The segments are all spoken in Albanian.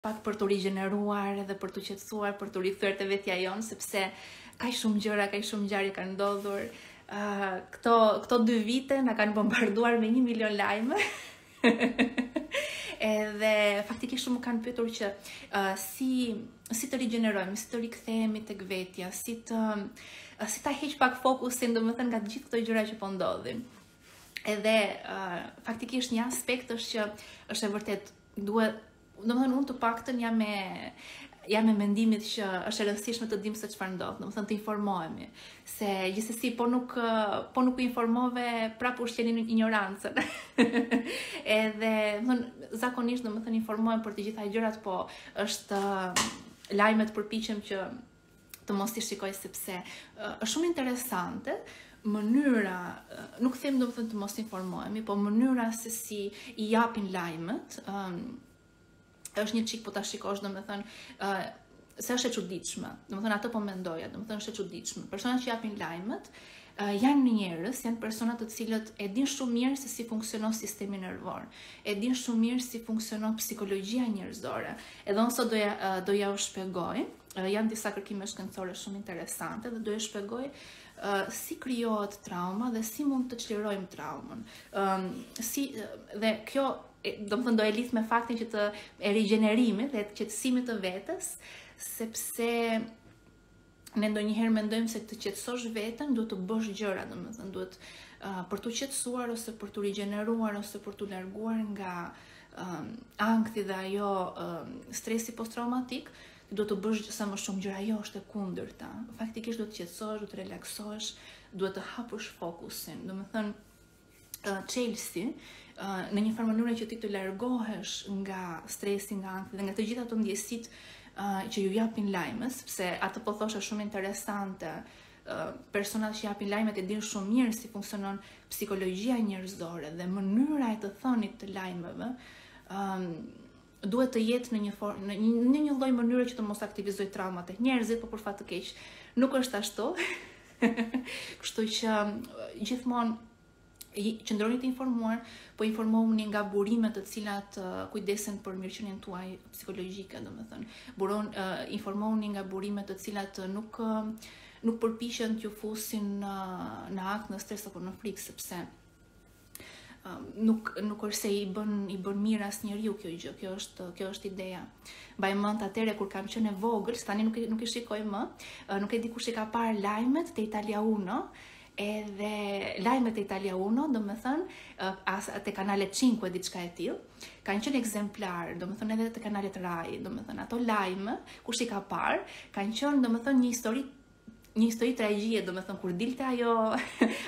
pak për t'u rigjeneruar edhe për t'u qetësuar, për t'u rikthyer te vetja jonë, sepse kaq shumë gjëra, kaq shumë ngjarje kanë ndodhur. Uh, këto këto dy vite na kanë bombarduar me 1 milion lajme. Edhe faktikisht shumë kanë pyetur që uh, si si të rigjenerojmë, si të rikthehemi tek vetja, si të uh, si ta heq pak fokusin, domethënë nga të gjithë këto gjëra që po ndodhin. Edhe uh, faktikisht një aspekt është që është e vërtetë duhet Domethënë unë të paktën jam me jam e mendimit që është e rëndësishme të dimë se çfarë ndodh, domethënë të informohemi, se gjithsesi po nuk po nuk u informove prapë ushqen in injorancën. Edhe, domethënë zakonisht domethënë informohem për të gjitha gjërat, po është lajmet përpiqem që të mos t'i shikoj sepse është shumë interesante mënyra, nuk them domethënë të mos informohemi, po mënyra se si i japin lajmet, është një çikë po ta shikosh domethënë, se është e çuditshme, domethënë atë po mendoja, domethënë është e çuditshme, personat që japin lajmet, janë një njerëz, janë persona të cilët e dinë shumë mirë se si funksionon sistemi nervor, e dinë shumë mirë si funksionon psikologia njerëzore, edhe unë sot doja, doja u shpjegoj, janë disa kërkime shkencore shumë interesante dhe do e shpjegoj si krijohet trauma dhe si mund të çlirojmë traumën. Si, dhe kjo, domethënë do e lidh me faktin që të rigjenerimit dhe të qetësimit të vetes, sepse ne ndonjëherë mendojmë se të qetësosh veten, duhet të bësh gjëra, domethënë, duhet për t'u qetësuar ose për t'u rigjeneruar ose për t'u larguar nga ankthi dhe ajo stresi post-traumatik, duhet të bësh sa më shumë gjëra, jo është e kundërta. Faktikisht duhet të qetësohesh, duhet të relaksohesh, duhet të hapësh fokusin. Domethënë uh, çelësi uh, në një farë mënyrë që ti të largohesh nga stresi, nga ankthi dhe nga të gjitha ato ndjesitë uh, që ju japin lajmet, sepse atë po thosha shumë interesante, personat që japin lajmet e dinë shumë mirë si funksionon psikologjia njerëzore dhe mënyra e të thënit të lajmeve, um, duhet të jetë në një formë, në një, në një lloj mënyre që të mos aktivizojë traumat e njerëzit, po për fat të keq, nuk është ashtu. Kështu që gjithmonë qëndroni të informuar, po informohuni nga burime të cilat uh, kujdesen për mirëqenien tuaj psikologjike, domethënë. Buron uh, informohuni nga burime të cilat uh, nuk uh, nuk përpiqen t'ju fusin uh, në ankth në stres apo në frikë, sepse nuk nuk është se i bën i bën mirë asnjeriu kjo gjë, kjo është kjo është ideja. Mbaj mend atëherë kur kam qenë e vogël, tani nuk nuk i shikoj më, nuk e di kush i ka parë lajmet te Italia Uno, edhe lajmet e Italia Uno, domethënë, ose te Canale 5 e diçka e tillë, kanë qenë ekzemplar, domethënë edhe te kanalet Rai, domethënë, ato lajme, kush i ka parë, kanë qenë, domethënë, një histori një histori tragjike, domethënë, kur dilte ajo,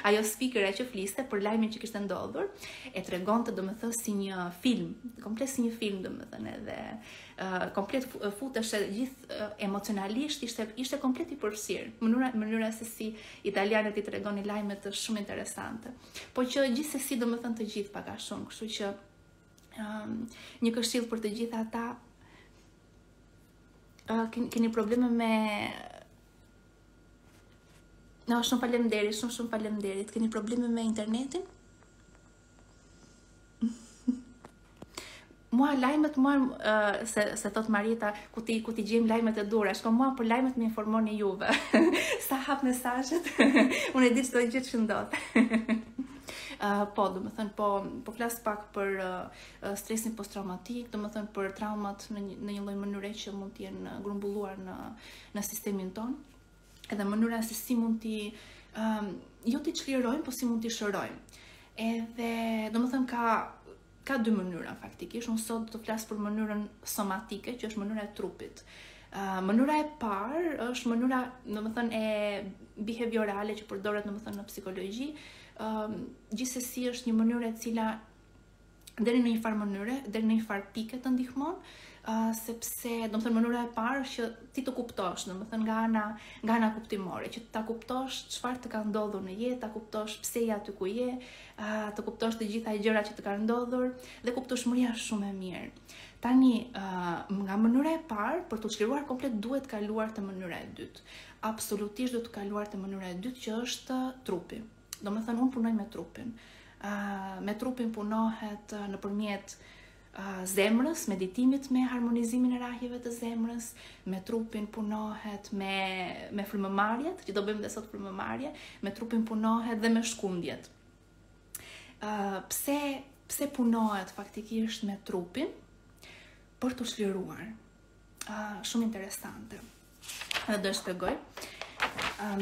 ajo spikerja që fliste për lajmin që kishte ndodhur, e tregonte, domethënë, si një film, komplet si një film, domethënë, edhe uh, komplet futeshe gjithë uh, emocionalisht, ishte, ishte komplet i përfshirë, mënyra, mënyra se si italianët i tregonin lajmet është shumë interesante, po që gjithsesi, domethënë, të gjithë pak a shumë, kështu që um, një këshillë për të gjithë ata, Uh, keni probleme me Nano, shumë faleminderit, shumë shumë faleminderit. Keni probleme me internetin? mua lajmet mua uh, se se thotë Marita ku t'i ku t'i gjejmë lajmet e duhura shiko mua për lajmet më informoni juve sa hap mesazhet unë e di çdo gjë që ndodh uh, po domethënë po po flas pak për uh, stresin posttraumatik, domethënë për traumat në një, në një lloj mënyre që mund të jenë grumbulluar në, në sistemin tonë, edhe mënyra se si mund t'i, um, jo t'i çlirojmë, po si mund t'i shërojmë. Edhe, domethënë, ka, ka dy mënyra faktikisht, unë sot do të flas për mënyrën somatike, që është mënyra e trupit. Uh, mënyra e parë është mënyra, domethënë, e behaviorale që përdoret, domethënë, në psikologji, um, gjithsesi është një mënyrë e cila deri në një farë mënyre, deri në një farë pike të ndihmon, uh, sepse, domethënë, mënyra e parë është që ti të kuptosh, domethënë, nga ana, nga ana kuptimore, që ta kuptosh çfarë të ka ndodhur në jetë, ta kuptosh pse je aty ku je, uh, të kuptosh të gjitha gjërat që të kanë ndodhur, dhe kuptueshmëria është shumë e mirë. Tani, uh, nga mënyra e parë, për t'u çliruar komplet, duhet kaluar te mënyra e dytë. Absolutisht duhet kaluar te mënyra e dytë, që është trupi. Domethënë, unë punoj me trupin. Me trupin punohet nëpërmjet zemrës, meditimit me harmonizimin e rahjeve të zemrës, me trupin punohet me, me frymëmarrjet, që do bëjmë dhe sot frymëmarrje, me trupin punohet dhe me shkundjet. Pse, pse punohet faktikisht me trupin për t'u çliruar? Shumë interesante. dhe do shpjegoj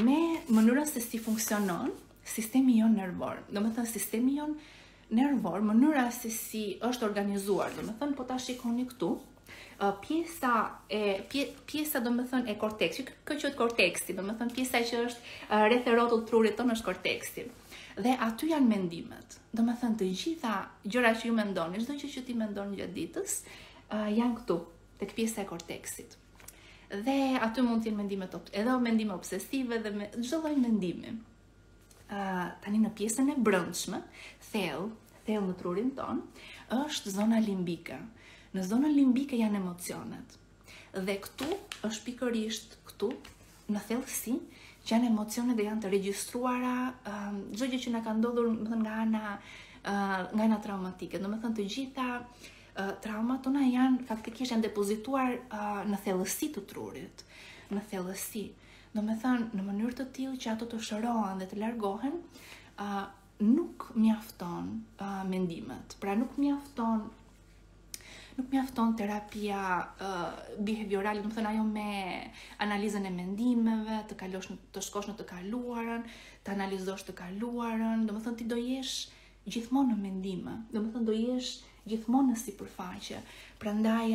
me mënyrën se si funksionon sistemi jonë nervor. Domethënë, sistemi jonë nervor, mënyra se si është organizuar, domethënë, po ta shikoni këtu, pjesa e pje, pjesa domethënë e korteksit kjo quhet korteksi domethënë pjesa që është rreth e rrotull trurit tonë është korteksi dhe aty janë mendimet domethënë të gjitha gjërat që ju mendoni çdo gjë që ti mendon gjatë ditës janë këtu tek pjesa e korteksit Dhe aty mund të jenë mendime të edhe mendime obsesive dhe me çdo lloj mendimi. Ë uh, tani në pjesën e brendshme, thellë, thellë në trurin tonë, është zona limbike. Në zonën limbike janë emocionet. Dhe këtu është pikërisht këtu në thellësi që janë emocione dhe janë të regjistruara çdo gjë që na ka ndodhur, domethënë nga ana nga ana traumatike. Domethënë të gjitha traumat tona janë faktikisht janë depozituar në thellësi të trurit, në thellësi. Domethënë në mënyrë të tillë që ato të shërohen dhe të largohen, nuk mjafton uh, mendimet. Pra nuk mjafton nuk mjafton terapia uh, bihejviorale, domethënë ajo me analizën e mendimeve, të kalosh në, të shkosh në të kaluarën, të analizosh të kaluarën, domethënë ti do jesh gjithmonë në mendime, domethënë do jesh gjithmonë në sipërfaqe. Prandaj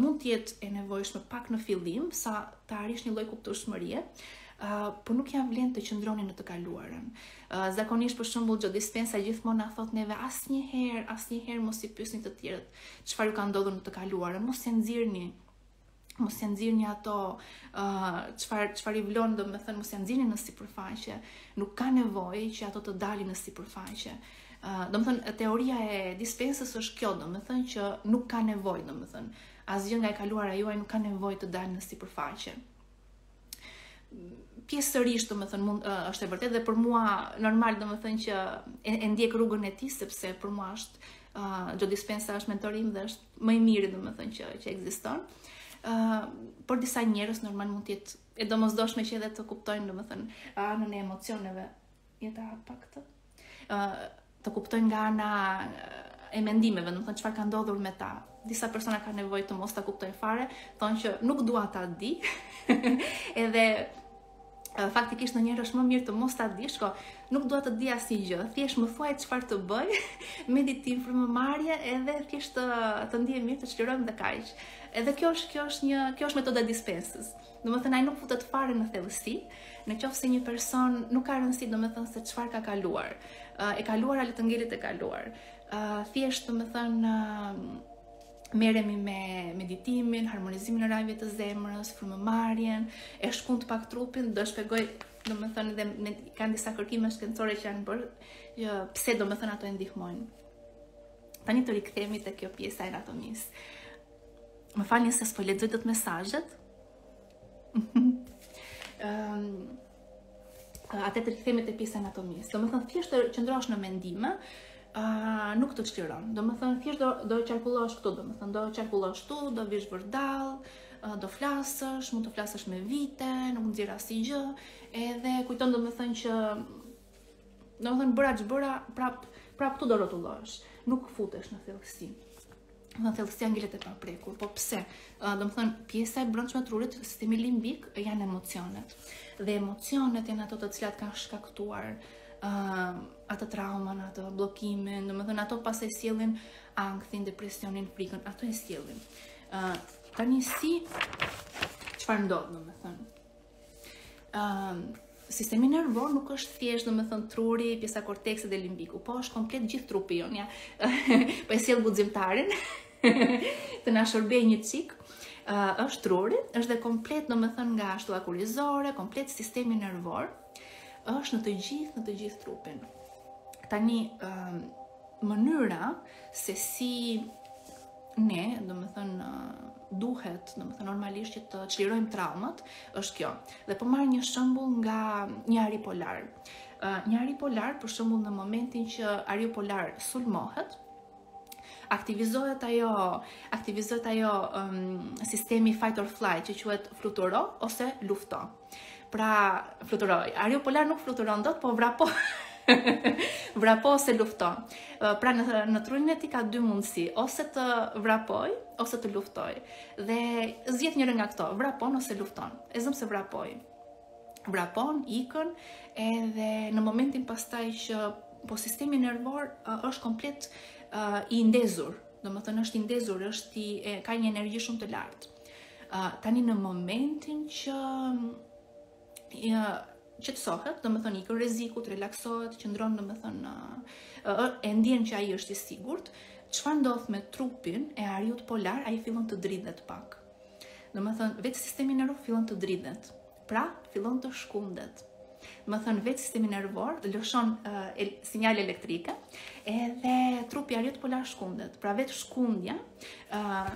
mund të jetë e nevojshme pak në fillim sa të arrish një lloj kuptueshmërie, uh, por nuk ia vlen të qëndroni në të kaluarën. Uh, zakonisht për shembull Joe Dispenza gjithmonë na thotë neve asnjëherë, asnjëherë mos i pyesni të tjerët çfarë ju ka ndodhur në të kaluarën, mos e nxirrni mos ia nxirrni ato çfarë, uh, çfarë i vlon domethënë mos ia nxirrni në sipërfaqe nuk ka nevojë që ato të dalin në sipërfaqe Domethënë teoria e Dispenzës është kjo, domethënë që nuk ka nevojë, domethënë asgjë nga e kaluara juaj nuk ka nevojë të dalë në sipërfaqe. Pjesërisht, domethënë mund është e vërtetë dhe për mua normal domethënë që e, e ndjek rrugën e tij sepse për mua është uh, Joe Dispenza është mentori im dhe është më i miri domethënë që që ekziston. Ë uh, por disa njerëz normal mund të jetë e domosdoshme që edhe të kuptojnë domethënë anën e emocioneve Ja ta hap pak këtë. të kuptojnë nga ana e mendimeve, domethënë çfarë ka ndodhur me ta. Disa persona kanë nevojë të mos ta kuptojnë fare, thonë që nuk dua ta di, edhe faktikisht ndonjëherë është më mirë të mos ta di, shko, nuk dua të di asnjë gjë, thjesht më thuaj çfarë të bëj, meditim frymëmarrje edhe thjesht të, të ndihem mirë të çlirohem dhe kaq. Edhe kjo është kjo është një kjo është metoda e Dispenzës. Domethënë, ai nuk futet fare në thellësi, në qoftë se një person nuk ka rëndësi, domethënë, se çfarë ka kaluar. E kaluara le të ngelet e kaluar. Thjesht, domethënë, merremi me meditimin, harmonizimin e rrahjeve të zemrës, frymëmarrjen, e shkund pak trupin, do shpjegoj, domethënë, dhe me, kanë disa kërkime shkencore që janë bërë, jo, pse domethënë ato e ndihmojnë. Tani të rikthehemi te kjo pjesa e anatomisë. Më falni se s'po lexoj dot mesazhet. Ëm um, atëherë të rikthehemi te pjesa e anatomisë. Domethënë thjesht të qëndrohesh në mendime, ë uh, nuk të çliron. Domethënë thjesht do do qarkullohesh këtu, domethënë do qarkullosh këtu, do vish vërdall, uh, do flasësh, mund të flasësh me vite, nuk nxjerr asnjë gjë. Edhe kujton domethënë që domethënë bëra ç'bëra, prapë prapë këtu do rrotullohesh. Nuk futesh në thellësi. Në të thellësia ngelet e paprekur, po pse? Domethënë, pjesa e brendshme e trurit, sistemi limbik, janë emocionet. Dhe emocionet janë ato të cilat kanë shkaktuar uh, atë traumën, atë bllokimin, domethënë, ato pastaj e sjellin ankthin, depresionin, frikën, ato e sjellin. Uh, tani si, çfarë ndodh, domethënë? Ëm sistemi nervor nuk është thjesht domethënë truri, pjesa kortekse dhe limbiku, po është komplet gjithë trupi jonë, ja, po e sjell guximtarin, të na shërbejë një cikë, uh, është truri, është dhe komplet domethënë nga shtylla kurrizore, komplet sistemi nervor, është në të gjithë, në të gjithë trupin. Tani, uh, mënyra se si ne, domethënë, duhet, domethënë, normalisht që të çlirojmë traumat, është kjo. Dhe po marr një shembull nga një ari polar. Një ari polar, për shembull në momentin që ariu polar sulmohet, aktivizohet ajo, aktivizohet ajo sistemi fight or flight që quhet fluturo ose lufto. Pra, fluturo. Ariu polar nuk fluturon dot, po vrapo. vrapo ose lufto. Pra në, në trurin e tij ka dy mundësi, ose të vrapojë, ose të luftojë. Dhe zgjedh njërën nga këto, vrapon ose lufton. E zëmë se vrapoi. Vrapon, ikën, edhe në momentin pastaj që po sistemi nervor është komplet i ndezur, domethënë është i ndezur, është i, e, ka një energji shumë të lartë. tani në momentin që ja, qetësohet, domethënë i ikën rrezikut, relaksohet, qëndron domethënë e ndien që ai është i sigurt, çfarë ndodh me trupin e ariut polar, ai fillon të dridhet pak. Domethënë vetë sistemi nervor fillon të dridhet. Pra, fillon të shkundet. Domethënë vetë sistemi nervor, lëshon uh, sinjale elektrike, edhe trupi ariut polar shkundet. Pra vetë shkundja uh,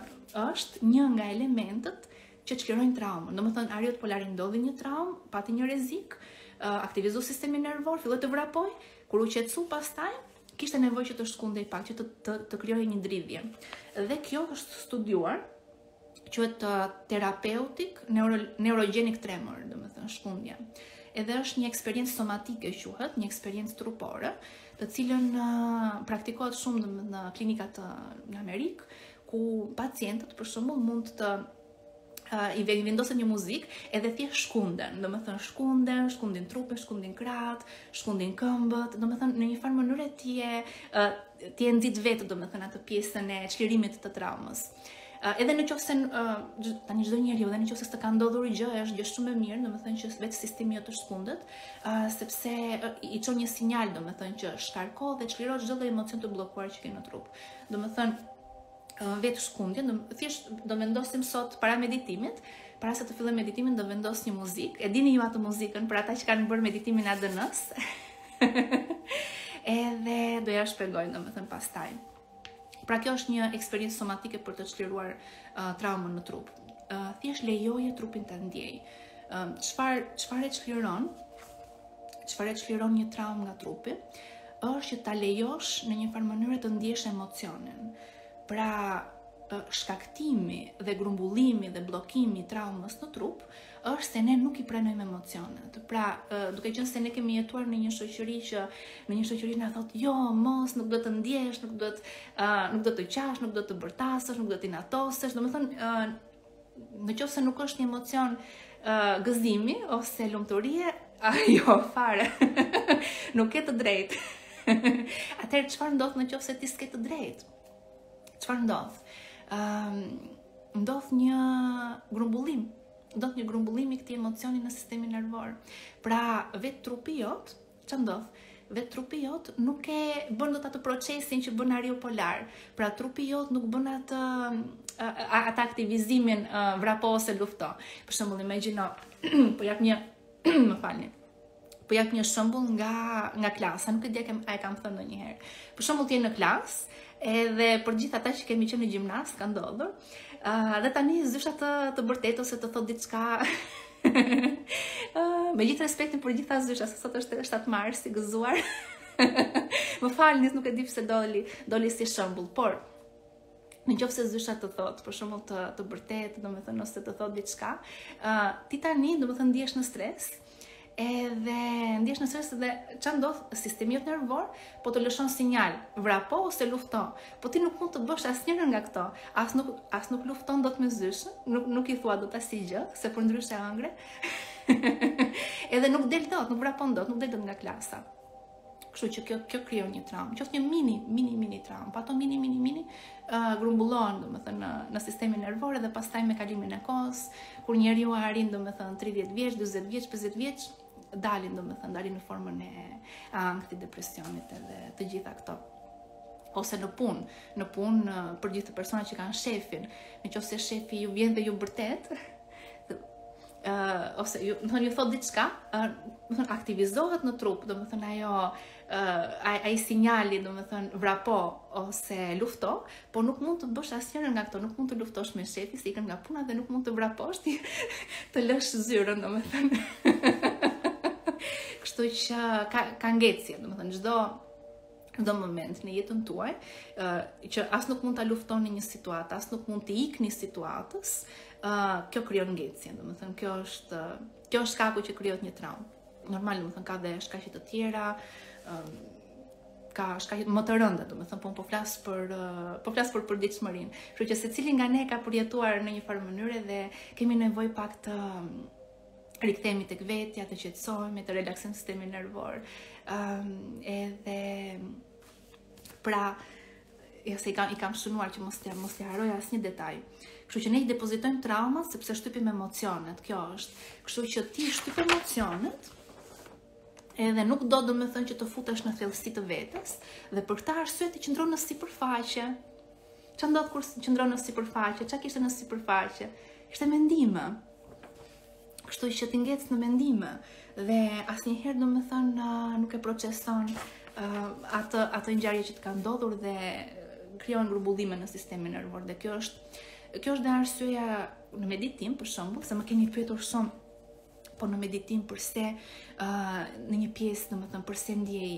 është një nga elementët që çlirojnë traumën. Domethënë, ariut polar i ndodhi një traumë, pati një rrezik, uh, aktivizu sistemi nervor, filloi të vrapojë, kur u qetësu pastaj, kishte nevojë që të shkundej pak, që të, të, të krijojë një dridhje. Dhe kjo është studiuar, quhet uh, therapeutic neuro, neurogenic tremor, domethënë shkundje. Edhe është një eksperiencë somatike quhet, një eksperiencë trupore, të cilën uh, praktikohet shumë në, në klinikat uh, në Amerikë, ku pacientët për shembull mund të uh, i vendoset një muzikë edhe thjesht shkunden, domethënë shkunden, shkundin trupin, shkundin krahët, shkundin këmbët, domethënë në një farë mënyre ti e, uh, ti e nxit vetë, domethënë atë pjesën e çlirimit të traumës. edhe në qoftë se tani çdo njeri, edhe në qoftë se s'të ka ndodhur gjë, e është gjë shumë e mirë, domethënë që vetë sistemi jot të shkundet, sepse i çon një sinjal, domethënë që shkarko dhe çliro çdo lloj emocioni të bllokuar që ke në trup. Domethënë, vetë shkundjen, thjesht do vendosim sot para meditimit, para se të fillojmë meditimin do vendos një muzikë. E dini ju atë muzikën për ata që kanë bërë meditimin ADN-së. Edhe do ja shpjegoj domethënë pastaj. Pra kjo është një eksperiencë somatike për të çliruar traumën në trup. Thjesht lejoje trupin të ndjejë. Çfarë çfarë çliron? Çfarë çliron një traumë nga trupi? Është që ta lejosh në një farë mënyre të ndjesh emocionin. Pra shkaktimi dhe grumbullimi dhe bllokimi i traumës në trup, ë është se ne nuk i pranojmë emocionet. Pra, duke qenë se ne kemi jetuar në një shoqëri që në një shoqëri na thotë, "Jo, mos, nuk duhet të ndjesh, nuk do të uh, nuk do të qash, nuk duhet të bërtasësh, nuk do të inatosesh." Domethënë, uh, në qoftë se nuk është një emocion uh, gëzimi ose lumturie, ajo fare nuk ke të drejtë. Atëherë çfarë ndodh në qoftë se ti s'ke të drejtë? Çfarë ndodh? Ëm um, ndodh një grumbullim, ndodh një grumbullim i këtij emocioni në sistemin nervor. Pra, vetë trupi jot, ça ndodh? Vetë trupi jot nuk e bën dot atë procesin që bën ariu polar. Pra, trupi jot nuk bën atë atë aktivizimin vrapo ose lufto. Për shembull, imagjino, po jap një, më falni. po jap një shembull nga nga klasa, nuk e di a kem a e kam thënë ndonjëherë. Për shembull ti je në klasë, edhe për gjithë ata që kemi qenë në gjimnaz ka ndodhur. Ë uh, dhe tani zysha të të bërtet ose të thotë diçka. uh, me gjithë respektin për gjitha zyshat, se sot është 7 marsi, gëzuar. Më falni, nuk e di pse doli, doli si shembull, por në qofë se zysha të thotë, për shembull, të bërtet, domethënë, nëse të thotë diçka, uh, ti tani, domethënë, ndihesh në stres, edhe ndihesh në stres dhe ça ndodh, sistemi yt nervor, po të lëshon sinjal, vrapo ose lufto, po ti nuk mund të bësh asnjërën nga këto, as nuk, as nuk lufton dot me zyshën, nuk, nuk i thua dot asgjë, se përndryshe e hëngre, edhe nuk del dot, nuk vrapon dot, nuk del dot nga klasa. Kështu që kjo kjo krijon një traumë, qoftë një mini mini mini traumë, po ato mini mini mini uh, grumbullohen domethënë në, në sistemin nervor dhe pastaj me kalimin e kohës, kur njeriu arrin domethënë 30 vjeç, 40 vjeç, 50 vjeç, dalin domethënë dalin në formën e ankthit, depresionit edhe të gjitha këto ose në punë, në punë për gjithë personat që kanë shefin. Në qoftë se shefi ju vjen dhe ju bërtet, uh, ose ju, domethënë, ju thotë diçka, uh, domethënë, aktivizohet në trup, domethënë, ajo, uh, a, ai sinjali, domethënë, vrapo ose lufto, po nuk mund të bësh asnjërën nga këto, nuk mund të luftosh me shefin, se ikën nga puna dhe nuk mund të vraposh, ti të lësh zyrën, domethënë. Kështu që ka, ka ngecje, domethënë, çdo, çdo moment në jetën tuaj, uh, që as nuk mund ta luftoni një situatë, as nuk mund t'i ikni situatës, uh, kjo krijon ngecjen, domethënë, kjo është, uh, kjo është shkaku që krijohet një traumë. Normal, domethënë, ka dhe shkaqe të tjera, um, ka shkaqe më të rënda, domethënë po po flas për uh, po flas për përditshmërinë. Kështu që secili nga ne ka përjetuar në një farë mënyre dhe kemi nevojë pak të um, rikthehemi tek vetja, të qetësohemi, të relaksojmë sistemin nervor. Ëm um, edhe pra ja jo, se i kam i kam shënuar që mos të mos harroj asnjë detaj. Kështu që ne i depozitojmë traumat sepse shtypim emocionet, kjo është. Kështu që ti shtyp emocionet, edhe nuk do domethënë që të futesh në thellësi të vetes dhe për këtë arsye ti qëndron në sipërfaqe. Çfarë ndodh kur qëndron në sipërfaqe? Çfarë kishte në sipërfaqe? Ishin mendimet, Kështu që ti ngec në mendime dhe asnjëherë domethënë nuk e proceson atë, atë ngjarje që të ka ndodhur dhe krijon grumbullime në sistemin nervor dhe kjo është kjo është dhe arsyeja në meditim për shembull se më keni pyetur shumë po në meditim përse uh, në një pjesë, domethënë, përse ndiej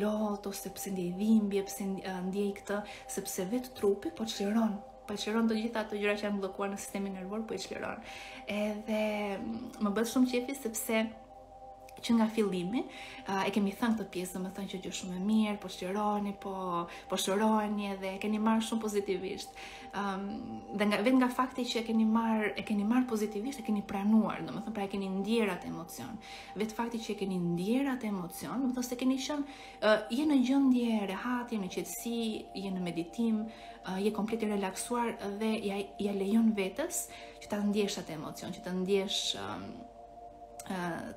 lot, ose përse ndiej dhimbje, përse ndiej këtë, sepse vetë trupi po çliron po i çliron të gjitha ato gjëra që janë bllokuar në sistemin nervor, po i çliron. Edhe mm, më bëhet shumë qejfi sepse që nga fillimi uh, e kemi thënë këtë pjesë, domethënë që ju shumë e mirë, po shëroheni, po po shëroheni dhe e keni marrë shumë pozitivisht. Ëm um, dhe nga vetë nga fakti që e keni marrë, e keni marrë pozitivisht, e keni pranuar, domethënë pra e keni ndier atë emocion. Vetë fakti që e keni ndier atë emocion, domethënë se keni qenë je në gjendje rehati, je në qetësi, je në meditim, je komplet i relaksuar dhe ia, ia lejon vetes që ta ndjesh atë emocion, që të ndjesh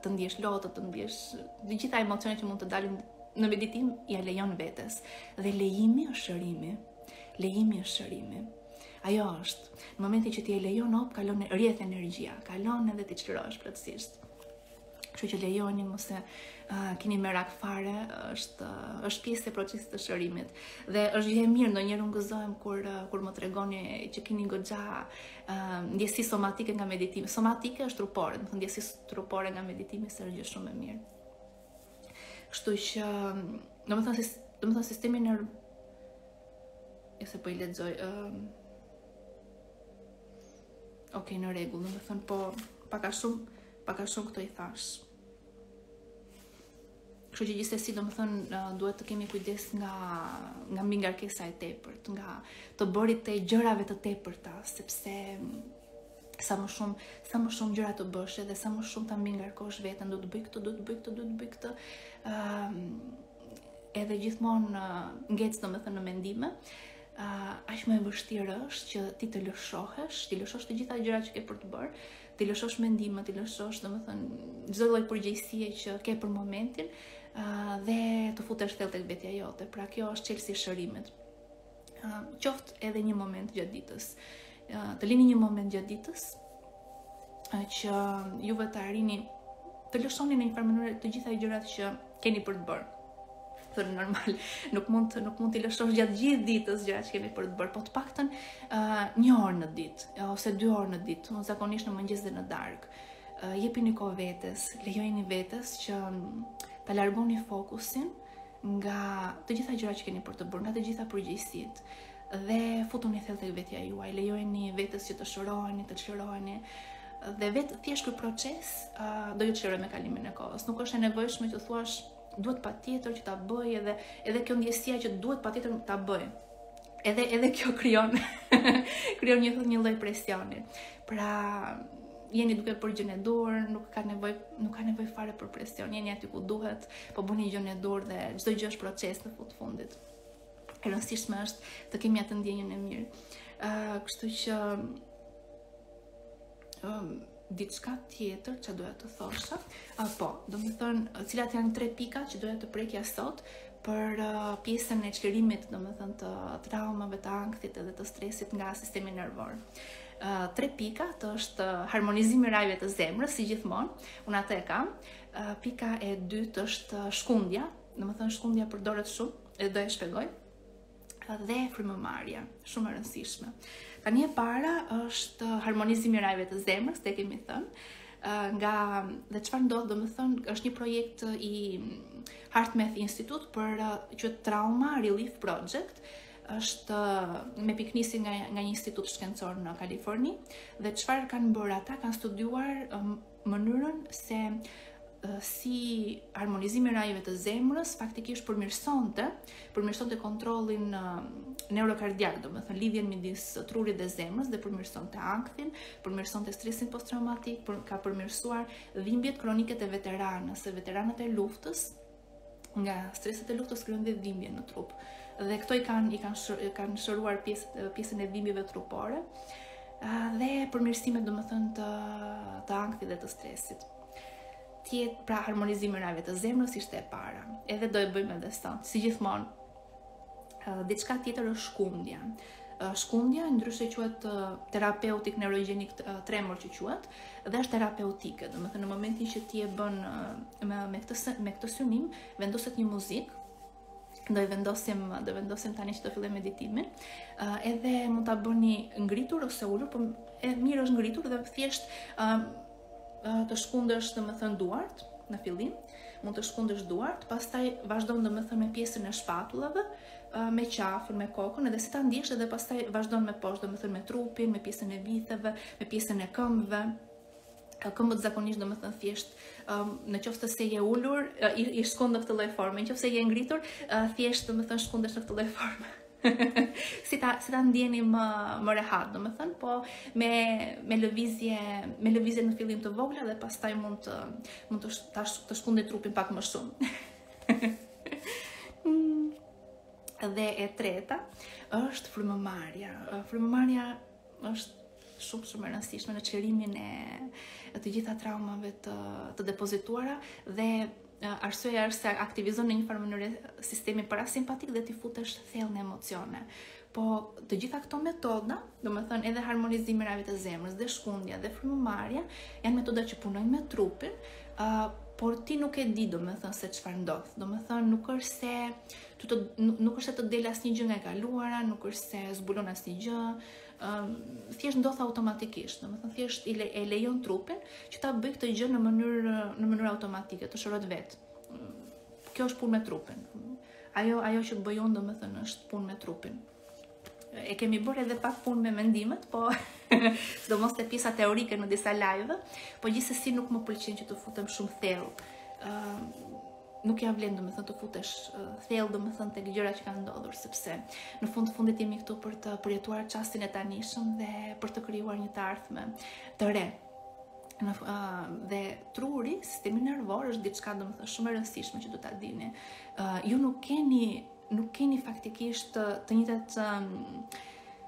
të ndjesh lotët, të ndjesh të gjitha emocionet që mund të dalin në meditim, ia lejon vetes. Dhe lejimi është shërimi. Lejimi është shërimi. Ajo është, në momentin që ti e lejon op, kalon rrjedh energjia, kalon edhe ti çlirohesh plotësisht. Kështu që lejoni mos e uh, keni merak fare, është uh, është pjesë e procesit të shërimit. Dhe është gjë e mirë ndonjëherë unë gëzohem kur uh, kur më tregoni që keni goxha uh, ndjesi somatike nga meditimi. Somatike është trupore, domethënë ndjesi trupore nga meditimi se është gjë shumë e mirë. Kështu që domethënë si domethënë sistemi nervor. Ja se po i lexoj. Uh, Okej, okay, në rregull, domethënë po pak a shumë Pak a shumë këto i thashë. Kështu që gjithsesi domethënë uh, duhet të kemi kujdes nga, nga mbingarkesa e tepërt, nga të bërit e gjërave të tepërta, sepse mm, sa më shumë, sa më shumë gjëra të bësh dhe sa më shumë ta mbingarkosh veten, do të bëj këtë, do të bëj këtë, do të bëj këtë. Ëm edhe gjithmonë uh, ngec domethënë në mendime. Uh, aq më e vështirë është që ti të lëshohesh, t'i lëshosh të gjitha gjërat që ke për të bërë, T'i lëshosh mendimet, t'i lëshosh, domethënë, çdo lloj përgjegjësie që ke për momentin, dhe të futesh thellë tek vetja jote. Pra kjo është çelësi i shërimit. Qoftë edhe një moment gjatë ditës. Të lini një moment gjatë ditës që juve të arrini të lëshoni në një farë mënyre të gjitha gjërat që keni për të bërë. thënë normal, nuk mund të nuk mund t'i lëshosh gjatë gjithë ditës gjërat që kemi për të bërë, po të paktën uh, një orë në ditë ose dy orë në ditë, unë zakonisht në mëngjes dhe në darkë. Uh, jepini kohë vetes, lejojini vetes që ta largoni fokusin nga të gjitha gjërat që keni për të bërë, nga të gjitha përgjegjësitë dhe futuni thellë tek vetja juaj, lejojeni veten që të shëroheni, të çliroheni, dhe vetë thjesht ky proces uh, do ju çlirojë me kalimin e kohës. Nuk është e nevojshme të thuash duhet patjetër që ta bëj edhe, edhe kjo ndjesia që duhet patjetër ta bëj. Edhe, edhe kjo krijon, krijon një thot një lloj presioni. Pra, jeni duke bërë gjënë e duhur, nuk ka nevojë, nuk ka nevojë fare për presion, jeni aty ku duhet, po bëni gjënë e duhur dhe çdo gjë është proces në fund të fundit. E rëndësishme është të kemi atë ndjenjën e mirë. Uh, kështu që diçka tjetër që doja të thosha. A, po, domethënë, cilat janë tre pika që doja të prekja sot për uh, pjesën e çlirimit, domethënë, të traumave, të ankthit edhe të stresit nga sistemi nervor. Uh, tre pikat është harmonizimi i rrahjeve të zemrës, si gjithmonë, unë atë e kam. Uh, pika e dytë është shkundja, domethënë, shkundja përdoret shumë, e do e shpjegoj. dhe frymëmarrja, shumë e rëndësishme. Tani e para është harmonizimi i rrahjeve të zemrës, e kemi thënë, nga dhe çfarë ndodh, domethënë, është një projekt i HeartMath Institute për që Trauma Relief Project, është me pikënisje nga, nga një institut shkencor në Kaliforni, dhe çfarë kanë bërë ata, kanë studiuar mënyrën se si harmonizimi i rrahjeve të zemrës faktikisht përmirësonte, përmirësonte kontrollin neurokardiak, domethënë lidhjen midis trurit dhe zemrës dhe përmirësonte ankthin, përmirësonte stresin post-traumatik, për, ka përmirësuar dhimbjet kronike të veteranëve, se veteranët e luftës, nga streset e luftës krijojnë dhe dhimbje në trup. Dhe këto i kanë i kanë shër, kanë shëruar pjesë pjesën e dhimbjeve trupore dhe përmirësimet domethënë të të ankthit dhe të stresit. Tjetër pra harmonizimi i rrahjeve të zemrës ishte e para. Edhe do e bëjmë edhe sot, si gjithmonë, Diçka tjetër është shkundja. Shkundja ndryshe quhet therapeutic neurogenic tremor që quhet dhe është terapeutike. Domethënë në momentin që ti e bën me me këtë me këtë synim vendoset një muzikë do i vendosim do vendosim tani që të fillojmë meditimin. Uh, edhe mund ta bëni ngritur ose ulur, por e mira është ngritur dhe thjesht uh, të shkundësh domethënë duart në fillim, mund të shkundësh duart, pastaj vazhdon domethënë me pjesën e shpatullave, me qafën, me kokën, edhe si ta ndjesh edhe pastaj vazhdon më poshtë, domethënë me trupin, me pjesën e vitheve, me pjesën e këmbëve, këmbët zakonisht domethënë thjesht në qoftë se je ulur, i shkund në këtë lloj forme, në qoftë se je ngritur, thjesht domethënë shkundesh në këtë lloj forme. si ta si ta ndjeni më më rehat, domethënë, po me me lëvizje, me lëvizje në fillim të vogla dhe pastaj mund të mund të ta të shkundni trupin pak më shumë. dhe e treta është frymëmarrja. Frymëmarrja është shumë shumë e rëndësishme në çlirimin e të gjitha traumave të të depozituara dhe arsyeja është se aktivizon në një farë mënyrë sistemin parasimpatik dhe ti futesh thellë në emocione. Po të gjitha këto metoda, domethënë edhe harmonizimi i rrahjeve të zemrës, dhe shkundja, dhe frymëmarrja, janë metoda që punojnë me trupin, uh, por ti nuk e di, domethënë, se çfarë ndodh. Domethënë, nuk është se, të, nuk është se të del asnjë gjë nga e kaluara, nuk është se zbulon asnjë gjë, thjesht ndodh automatikisht, domethënë thjesht e lejon trupin që ta bëjë këtë gjë në mënyrë në mënyrë automatike, të shërohet vetë. Kjo është punë me trupin. Ajo ajo që bëj unë domethënë është punë me trupin. E kemi bërë edhe pak punë me mendimet, po sidomos te pjesa teorike në disa live, po gjithsesi nuk më pëlqen që të futem shumë thellë. nuk ja vlen domethënë të futesh thellë domethënë tek gjëra që kanë ndodhur sepse në fund të fundit jemi këtu për të përjetuar çastin e tanishëm dhe për të krijuar një të ardhme të re. Në, uh, dhe truri, sistemi nervor është diçka domethënë shumë e rëndësishme që do ta dini. Uh, ju nuk keni, nuk keni faktikisht të, të njëjtat um,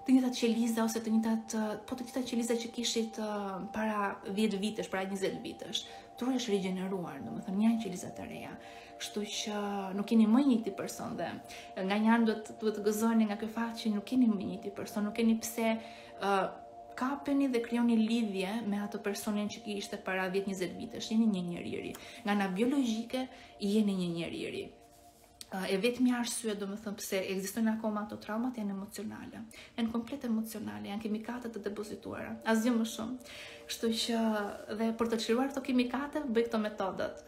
të njëjtat qeliza ose të njëjtat po të njëjtat qeliza që kishit uh, para 10 vitesh, para 20 vitesh Truri është rigjeneruar, domethënë janë qeliza të reja, kështu që nuk jeni më i njëjti person dhe nga një anë duhet, duhet të gëzoheni nga ky fakt që nuk jeni më i njëjti person, nuk keni pse uh, kapeni dhe krijoni lidhje me atë personin që ishte para 10-20 vitesh, jeni një njeri i ri. Nga ana biologjike jeni një njeri i ri. e vetmja arsye domethënë pse ekzistojnë akoma ato traumat janë emocionale, janë komplet emocionale, janë kemikate të depozituara, asgjë më shumë. Kështu që dhe për të çliruar këto kemikate, bëj këto metodat.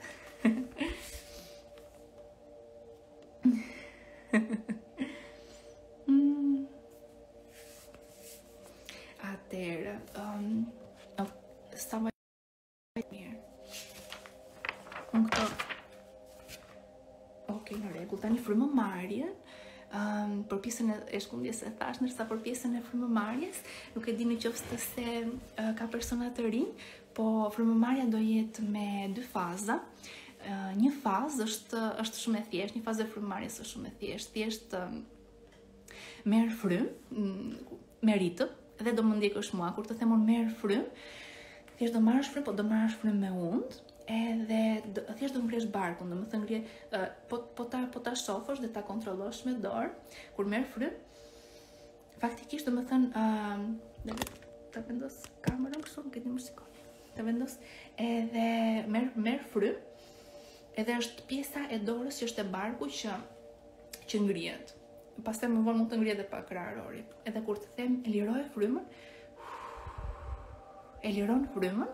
Mm. Atëherë, um, sa më mirë. Unë këto... Ok, në rregull, tani frymëmarrjen, um, për pjesën e shkundjes e thashë, ndërsa për pjesën e frymëmarrjes, nuk e di në qoftë se uh, ka persona të rinj, po frymëmarrja do jetë me dy faza, uh, një fazë është, është shumë e thjeshtë, një fazë e frymëmarrjes është shumë e thjeshtë, thjesht um, merr frymë, mm, me ritëm dhe do më ndjekësh mua kur të them unë merr frymë, thjesht do marrësh frymë, po do marrësh frymë me hundë, edhe thjesht do ngresh barkun, domethënë ngri, po, po, ta, po ta shofësh dhe ta kontrollosh me dorë, kur merr frymë, faktikisht domethënë, uh, ta vendos kamerën kështu, më këtë më shikoni, ta vendos edhe merr, merr frymë, edhe është pjesa e dorës që është e barku që që ngrihet. Pastaj më vonë mund të ngrihet edhe pak krahërori. Edhe kur të them liroje frymën, e liron frymën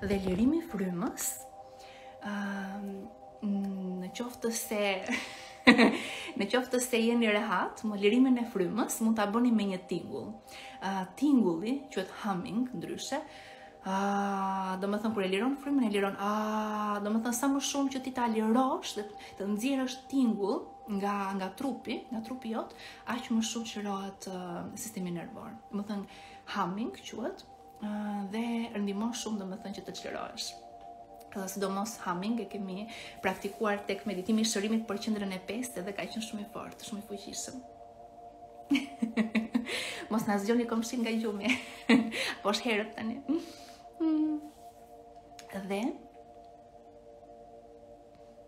dhe lirimi i frymës ë në qoftë se në qoftë se jeni rehat, lirimin e frymës mund ta bëni me një tingull. Ë tingulli quhet humming ndryshe, Ah, do më thënë, kur e liron frymën, e liron, ah, do më thënë, sa më shumë që ti ta lirosh dhe të nxjerrësh tingull nga, nga trupi, nga trupi jot, aq më shumë çlirohet uh, sistemi nervor. Do më thënë, humming, quhet, uh, dhe ndihmon shumë, do më thënë, që të çlirohesh sidomos humming e kemi praktikuar tek meditimi i shërimit për qendrën e 5 dhe ka qenë shumë i fortë, shumë i fuqishëm. Mos na zgjoni komshin nga gjumi. po është herët tani. Mm. Dhe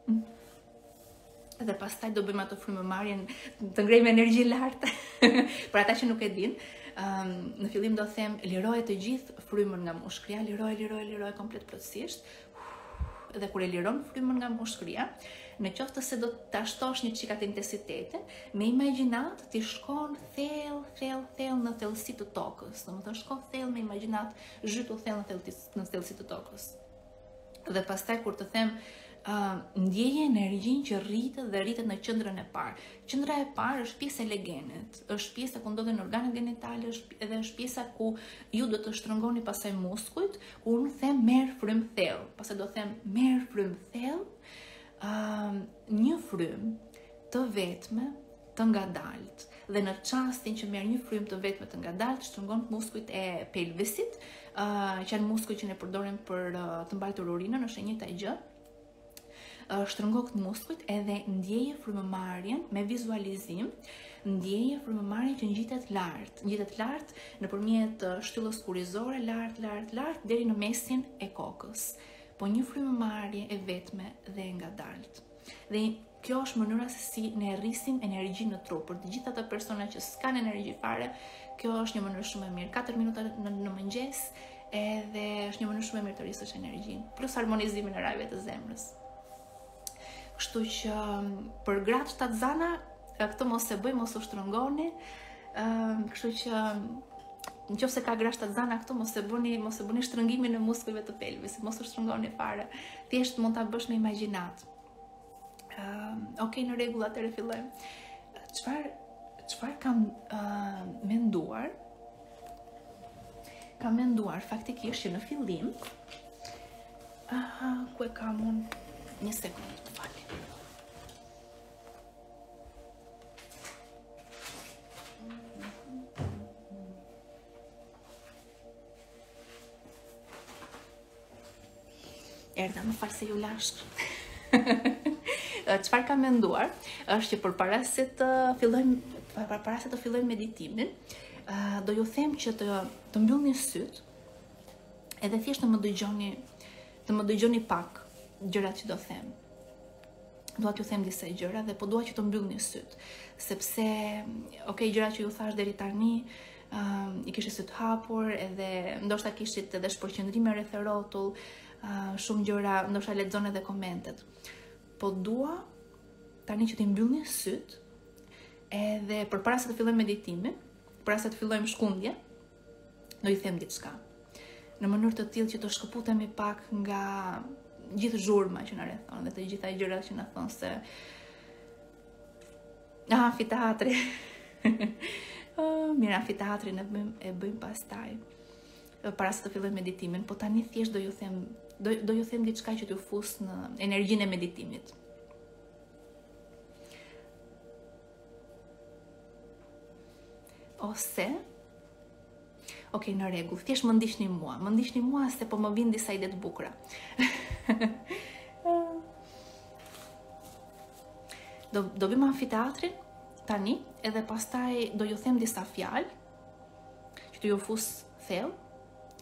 mm. dhe pastaj do bëjmë ato frymëmarrjen të ngrejmë energji lart. Për ata që nuk e dinë, um, në fillim do them liroje të gjithë frymën nga mushkëria, liroje, liroje, liroje komplet plotësisht, dhe kur e liron frymën nga mushkëria, në qoftë se do të ashtosh një çik intensitetin, me imagjinatë ti shkon thellë, thellë, thellë në thellësi të tokës. Do të thosh shko thellë me imagjinatë, zhytu thellë në thellësi në thellësi të tokës. Dhe pastaj kur të them Uh, ndjeje energjin që rritet dhe rritet në qendrën e parë. Qendra e parë është pjesa e legenit, është pjesa ku ndodhen organet genitale, është edhe është pjesa ku ju do të shtrëngoni pastaj muskujt, Unë them merr frymë thellë, pastaj do them merr frymë thellë, uh, një frymë të vetme të ngadaltë dhe në çastin që merr një frymë të vetme të ngadaltë shtrëngon muskujt e pelvisit, uh, që janë muskujt që ne përdorim për uh, të mbajtur urinën, është e njëjta gjë. shtrëngo këta muskujt edhe ndjeje frymëmarrjen me vizualizim, ndjeje frymëmarrjen që ngjitet lart, ngjitet lart nëpërmjet shtyllës kurrizore lart lart lart deri në mesin e kokës. Po një frymëmarrje e vetme dhe e ngadaltë. Dhe Kjo është mënyra se si ne rrisim energjinë në trup. Për të gjithë ata persona që s'kanë energji fare, kjo është një mënyrë shumë e mirë. 4 minuta në, në mëngjes, edhe është një mënyrë shumë e mirë të rrisësh energjinë, plus harmonizimin e rrahjeve të zemrës. Kështu që um, për gratë shtatzëna, këtë mos e bëni, mos u shtrëngoni, um, kështu që um, në qoftë se ka gra shtatzëna këtu, mos e bëni, mos e bëni shtrëngimin e muskujve të pelvisit, mos u shtrëngoni fare, thjesht mund ta bësh me imagjinatë. uh, ok në rregull atëherë fillojmë çfarë çfarë kam uh, menduar kam menduar faktikisht që në fillim aha ku e kam unë një sekondë më falni Erdha më falni se ju lashë. Çfarë ka menduar, është që përpara se të fillojmë, përpara se të fillojmë meditimin, do ju them që të, të mbyllni sytë, edhe thjesht të më dëgjoni, të më dëgjoni pak gjërat që do them. Dua t'ju them disa gjëra dhe po dua që të mbyllni sytë, sepse, okej, gjërat që ju thashë deri tani, uh, i kishit sytë hapur edhe ndoshta kishit edhe shpërqendrime rreth e rrotull, shumë gjëra, ndoshta lexon edhe komentet. Po dua tani që t'i mbyllni sytë edhe përpara se të fillojmë meditimin, përpara se të fillojmë shkundjen, do ju them diçka. Në mënyrë të tillë që të shkëputemi pak nga gjithë zhurma që na rrethon dhe të gjitha gjërat që na thonë se Ah, amfiteatri. oh, mirë, amfiteatrin e bëjmë, e bëjmë pastaj para se të fillojmë meditimin, po tani thjesht do ju them, do, do ju them diçka që t'ju fus në energjinë e meditimit. Ose, Okej, në rregull. Thjesht më ndiqni mua. Më ndiqni mua se po më vijnë disa ide të bukura. do do vëmë amfiteatrin tani, edhe pastaj do ju them disa fjalë që t'ju fus thellë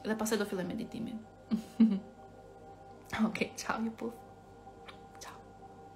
dhe pastaj do fillojmë meditimin. Okej, ciao ju puth.